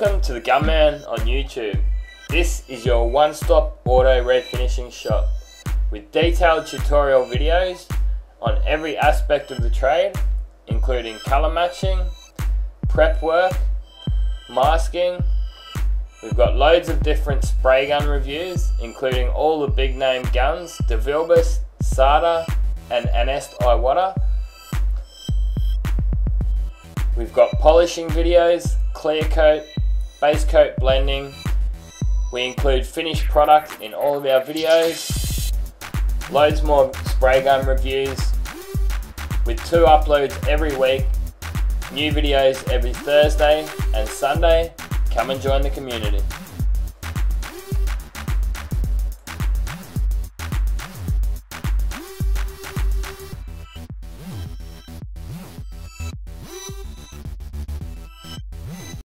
Welcome to the Gunman on YouTube. This is your one-stop auto refinishing shop with detailed tutorial videos on every aspect of the trade including colour matching, prep work, masking, We've got loads of different spray gun reviews, including all the big name guns, DeVilbiss, SATA and Anest Iwata. We've got polishing videos, clear coat, base coat blending. We include finished product in all of our videos. Loads more spray gun reviews with two uploads every week. New videos every Thursday and Sunday Come and join the community.